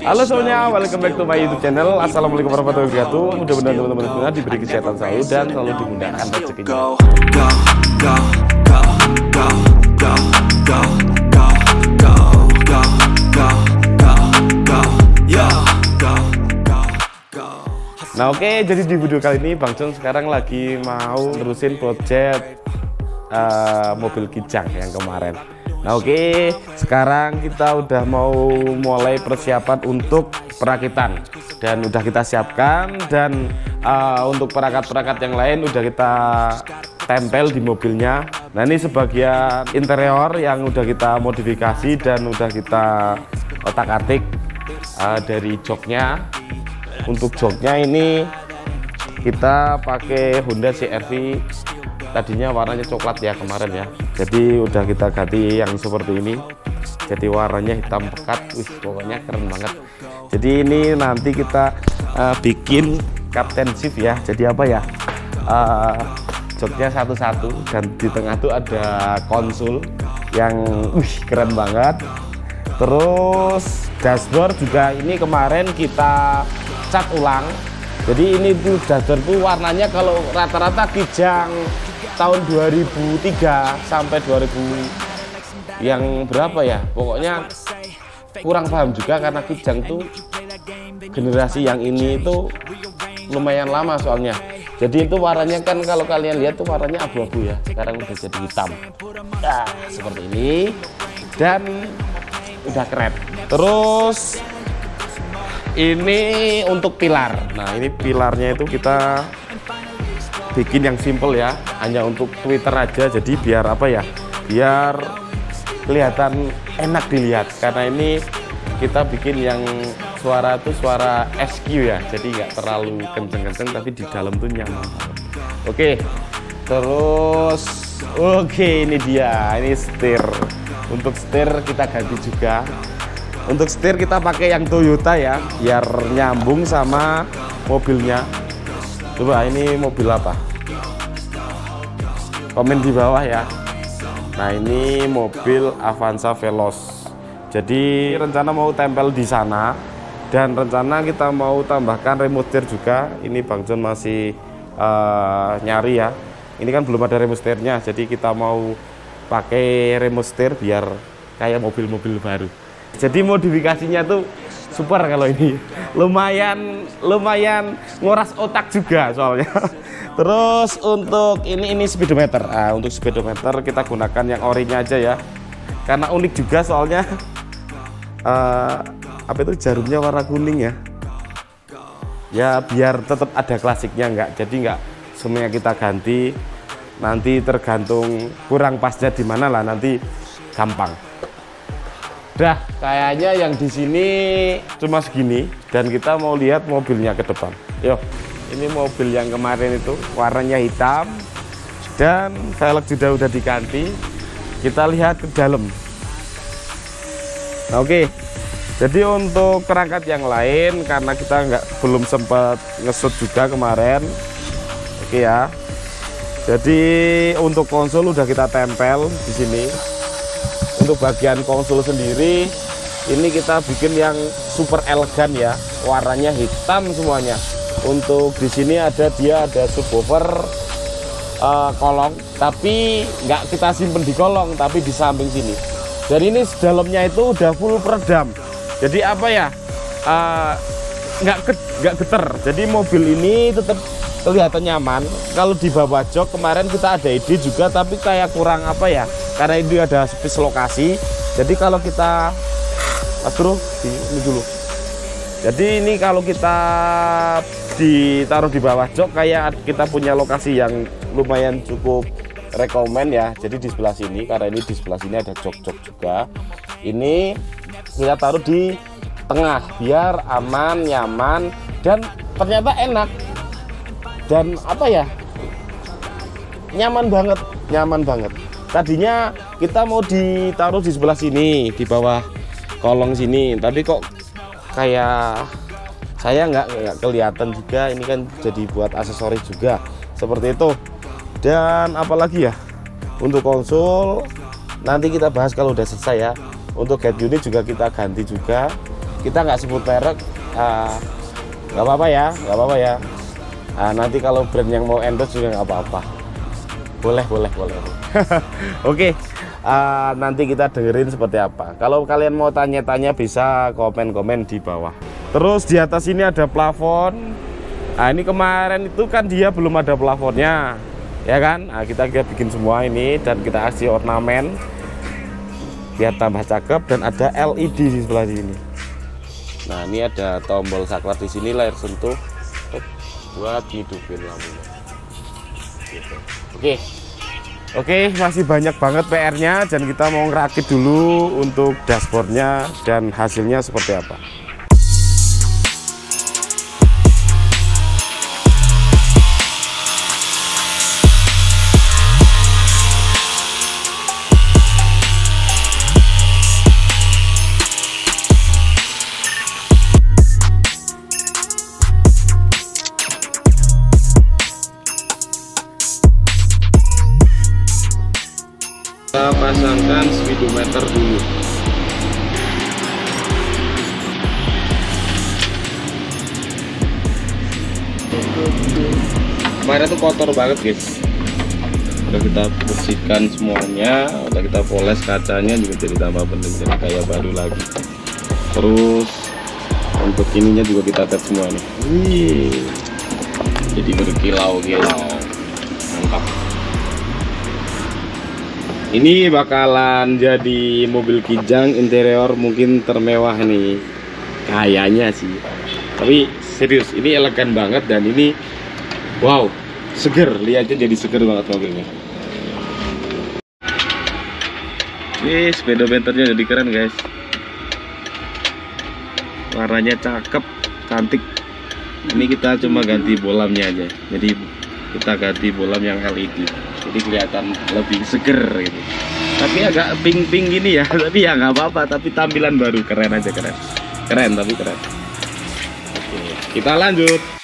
Halo semuanya, welcome back to my YouTube channel. Assalamualaikum warahmatullahi wabarakatuh. Mudah-mudahan teman-teman semua diberi kesehatan selalu dan selalu dimudahkan rezekinya. Nah oke, okay, jadi di video kali ini Bang Chun sekarang lagi mau nerusin project uh, mobil kijang yang kemarin. Nah oke, sekarang kita udah mau mulai persiapan untuk perakitan. Dan udah kita siapkan dan eh, untuk perangkat-perangkat yang lain udah kita tempel di mobilnya. Nah ini sebagian interior yang udah kita modifikasi dan udah kita otak-atik eh, dari joknya. Untuk joknya ini kita pakai Honda CRV tadinya warnanya coklat ya kemarin ya jadi udah kita ganti yang seperti ini. Jadi warnanya hitam pekat. Wih pokoknya keren banget. Jadi ini nanti kita eh, bikin Captain Shift ya. Jadi apa ya? Eh, joknya satu-satu. Dan di tengah tuh ada konsul yang wih keren banget. Terus dashboard juga ini kemarin kita cat ulang. Jadi ini tuh dashboard tuh warnanya kalau rata-rata kijang tahun 2003 sampai 2000 yang berapa ya? Pokoknya kurang paham juga karena kijang tuh generasi yang ini itu lumayan lama soalnya. Jadi itu warnanya kan kalau kalian lihat tuh warnanya abu-abu ya. Sekarang udah jadi hitam. Nah, seperti ini. Dan udah keren. Terus ini untuk pilar. Nah, ini pilarnya itu kita bikin yang simple ya, hanya untuk Twitter aja. Jadi biar apa ya? Biar kelihatan enak dilihat karena ini kita bikin yang suara tuh suara SQ ya jadi nggak terlalu kenceng-kenceng tapi di dalam tuh nyaman oke terus oke ini dia ini setir untuk setir kita ganti juga untuk setir kita pakai yang Toyota ya biar nyambung sama mobilnya coba ini mobil apa komen di bawah ya Nah ini mobil Avanza Veloz. Jadi rencana mau tempel di sana dan rencana kita mau tambahkan remote steer juga. Ini Bang John masih eh, nyari ya. Ini kan belum ada remote steernya, jadi kita mau pakai remote steer biar kayak mobil-mobil baru. Jadi modifikasinya tuh super kalau ini. Lumayan lumayan nguras otak juga soalnya. Terus untuk ini ini speedometer. Ah, untuk speedometer kita gunakan yang orinya aja ya. Karena unik juga soalnya eh, apa itu jarumnya warna kuning ya. Ya biar tetap ada klasiknya enggak. Jadi enggak semuanya kita ganti. Nanti tergantung kurang pasnya di mana lah nanti gampang. Dah, kayaknya yang di sini cuma segini dan kita mau lihat mobilnya ke depan. Yuk, ini mobil yang kemarin itu warnanya hitam dan velg juga udah diganti. Kita lihat ke dalam. Nah, Oke, jadi untuk perangkat yang lain karena kita nggak belum sempat ngesut juga kemarin. Oke ya. Jadi untuk konsol udah kita tempel di sini untuk bagian konsol sendiri ini kita bikin yang super elegan ya. Warnanya hitam semuanya. Untuk di sini ada dia ada subwoofer eh, kolong tapi nggak kita simpen di kolong tapi di samping sini. Dan ini dalamnya itu udah full peredam. Jadi apa ya? Eh, nggak ke- nggak geter. Jadi mobil ini tetap kelihatan nyaman. Kalau di bawah jok kemarin kita ada ide juga tapi kayak kurang apa ya karena ini ada space lokasi. Jadi kalau kita Mas Bro ini dulu. Jadi ini kalau kita ditaruh di bawah jok kayak kita punya lokasi yang lumayan cukup rekomen ya. Jadi di sebelah sini karena ini di sebelah sini ada jok-jok juga. Ini kita taruh di tengah biar aman nyaman dan ternyata enak. Dan apa ya? Nyaman banget nyaman banget tadinya kita mau ditaruh di sebelah sini di bawah kolong sini. Tapi kok kayak saya nggak kelihatan juga. Ini kan jadi buat aksesoris juga. Seperti itu. Dan apalagi ya? Untuk konsol nanti kita bahas kalau udah selesai ya. Untuk head unit juga kita ganti juga. Kita nggak sebut merek ah, nggak apa-apa ya nggak apa-apa ya. Ah, nanti kalau brand yang mau endorse juga nggak apa-apa boleh boleh boleh. Oke ah, nanti kita dengerin seperti apa. Kalau kalian mau tanya-tanya bisa komen-komen di bawah. Terus di atas ini ada plafon. Nah ini kemarin itu kan dia belum ada plafonnya ya kan? Nah, kita kita bikin semua ini dan kita kasih ornamen biar tambah cakep dan ada LED di sebelah sini. Nah ini ada tombol saklar di sini layar sentuh. Buat hidupin lampunya. Gitu. Oke. Oke masih banyak banget PR nya dan kita mau ngerakit dulu untuk dashboardnya dan hasilnya seperti apa pasangkan speedometer dulu. Kemarin tuh kotor banget guys. Udah kita bersihkan semuanya udah kita poles kacanya juga jadi tambah bening jadi kayak baru lagi. Terus untuk ininya juga kita tet semua nih. Jadi berkilau-kilau ini bakalan jadi mobil kijang interior mungkin termewah nih kayaknya sih. Tapi serius ini elegan banget dan ini wow seger. Lihatnya jadi seger banget mobilnya. Ini speedometernya jadi keren guys. Warnanya cakep cantik. Ini kita cuma ganti bolamnya aja. Jadi kita ganti bolam yang LED jadi kelihatan lebih seger gitu. Tapi agak pink-pink gini ya tapi ya nggak apa-apa tapi tampilan baru keren aja keren. Keren tapi keren. Oke, kita lanjut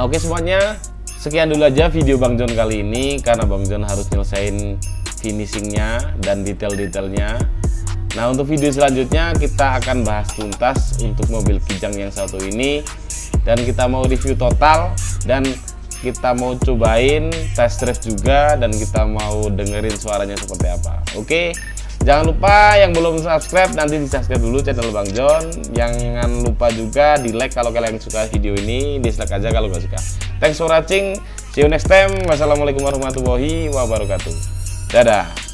Nah oke semuanya. Sekian dulu aja video Bang John kali ini karena Bang John harus nyelesain finishingnya dan detail-detailnya. Nah untuk video selanjutnya kita akan bahas tuntas untuk mobil kijang yang satu ini. Dan kita mau review total dan kita mau cobain test drive juga dan kita mau dengerin suaranya seperti apa. Oke jangan lupa yang belum subscribe nanti di subscribe dulu channel Bang John. Jangan lupa juga di like kalau kalian suka video ini dislike aja kalau nggak suka. Thanks for watching. See you next time. Wassalamualaikum warahmatullahi wabarakatuh. Dadah